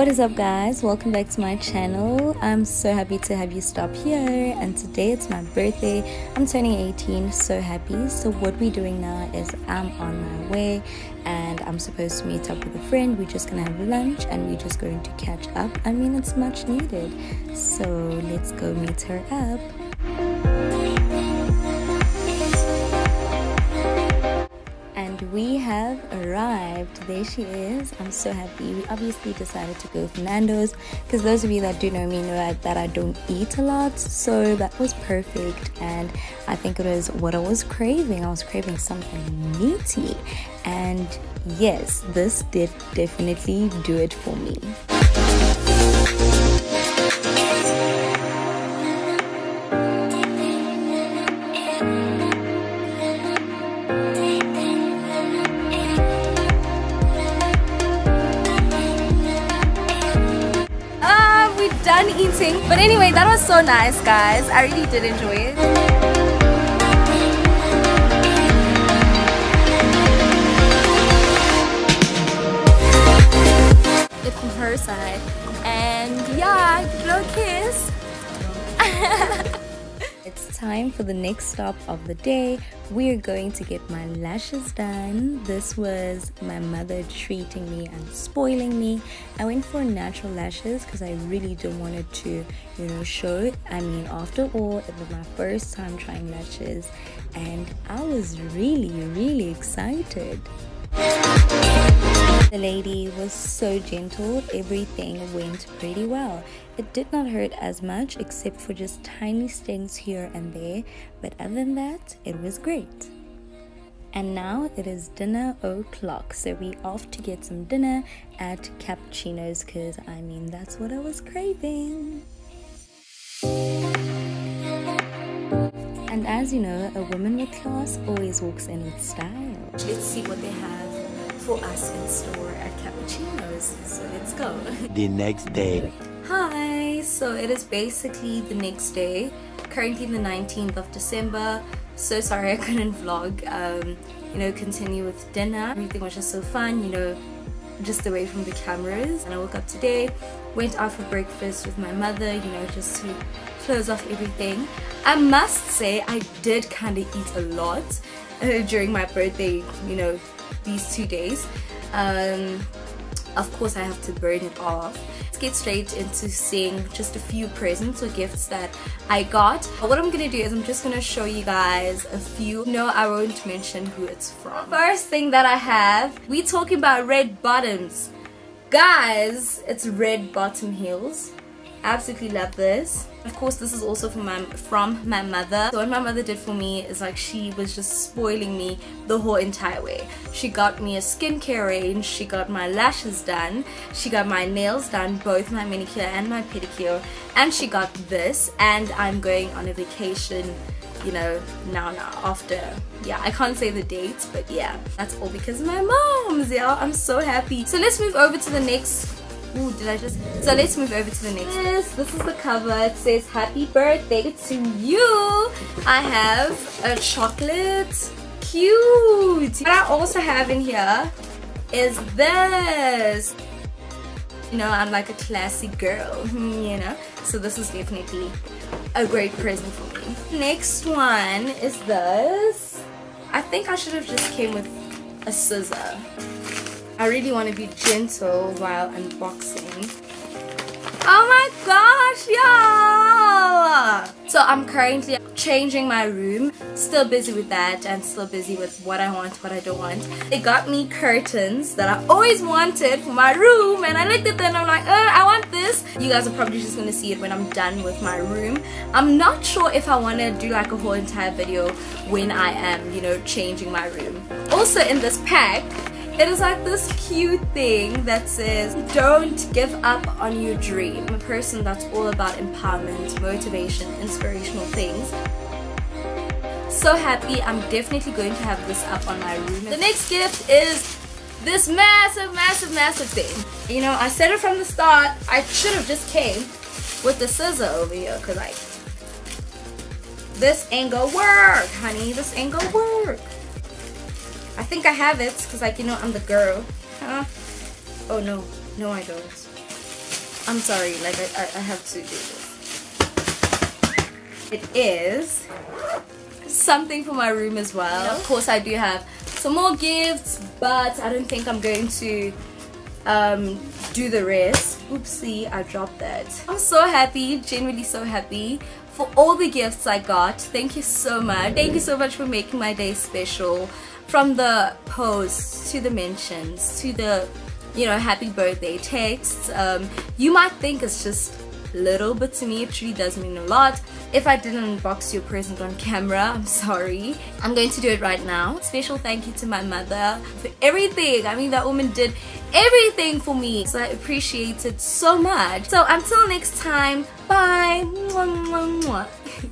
what is up guys? Welcome back to my channel. I'm so happy to have you stop here and today it's my birthday. I'm turning 18 so happy. So what we're doing now is i'm on my way and i'm supposed to meet up with a friend. We're just gonna have lunch and we're just going to catch up. I mean it's much needed. So let's go meet her up we have arrived. There she is. I'm so happy. We obviously decided to go for nando's because those of you that do know me know that i don't eat a lot so that was perfect. And i think it was what i was craving. I was craving something meaty. And yes this did definitely do it for me eating. But anyway, that was so nice, guys. I really did enjoy it. It from her side. And yeah, little kiss. It's time for the next stop of the day. We're going to get my lashes done. This was my mother treating me and spoiling me. I went for natural lashes because I really don't want it to, you know, show. I mean, after all, it was my first time trying lashes and I was really, really excited. The lady was so gentle, everything went pretty well. It did not hurt as much except for just tiny stings here and there, but other than that, it was great. And now it is dinner o'clock, so we off to get some dinner at Cappuccino's because I mean that's what I was craving. And as you know, a woman with class always walks in with style. Let's see what they have for us in store at Cappuccino's. So let's go. The next day. Hi, so it is basically the next day. Currently the 19th of December. So sorry I couldn't vlog. Um, you know, continue with dinner. Everything was just so fun, you know, just away from the cameras. And I woke up today, went out for breakfast with my mother, you know, just to close off everything. I must say I did kind of eat a lot uh, during my birthday, you know, these two days. Um, of course I have to burn it off. Let's get straight into seeing just a few presents or gifts that I got. What I'm gonna do is I'm just gonna show you guys a few. No, I won't mention who it's from. First thing that I have, we talking about red bottoms. Guys, it's red bottom heels. Absolutely love this. Of course, this is also from my, from my mother. So what my mother did for me is like she was just spoiling me the whole entire way. She got me a skincare range, she got my lashes done, she got my nails done, both my manicure and my pedicure, and she got this, and I'm going on a vacation you know, now now after yeah I can't say the dates but yeah that's all because of my mom's yeah I'm so happy so let's move over to the next Ooh, did I just... So let's move over to the next Yes, this is the cover. It says, Happy birthday to you. I have a chocolate. Cute. What I also have in here is this. You know, I'm like a classy girl, you know. So this is definitely a great present for me. Next one is this. I think I should have just came with a scissor. I really want to be gentle while unboxing. Oh my gosh, y'all! So I'm currently changing my room. Still busy with that and still busy with what I want, what I don't want. They got me curtains that I always wanted for my room and I looked at them and I'm like, oh, I want this. You guys are probably just gonna see it when I'm done with my room. I'm not sure if I wanna do like a whole entire video when I am, you know, changing my room. Also in this pack, it is like this cute thing that says, don't give up on your dream. I'm a person that's all about empowerment, motivation, inspirational things. So happy, I'm definitely going to have this up on my room. The next gift is this massive, massive, massive thing. You know, I said it from the start, I should have just came with the scissor over here, cause like, this ain't gonna work, honey, this ain't gonna work. I think I have it because like you know I'm the girl. Huh? Oh no, no I don't. I'm sorry, like I, I, I have to do this. It is something for my room as well. Of course, I do have some more gifts, but I don't think I'm going to um, do the rest. Oopsie, I dropped that. I'm so happy, genuinely so happy for all the gifts I got. Thank you so much. Thank you so much for making my day special. From the posts to the mentions to the you know happy birthday texts. Um, you might think it's just little but to me it truly does mean a lot. If I didn't unbox your present on camera I'm sorry. I'm going to do it right now. Special thank you to my mother for everything. I mean that woman did everything for me so I appreciate it so much. So until next time bye.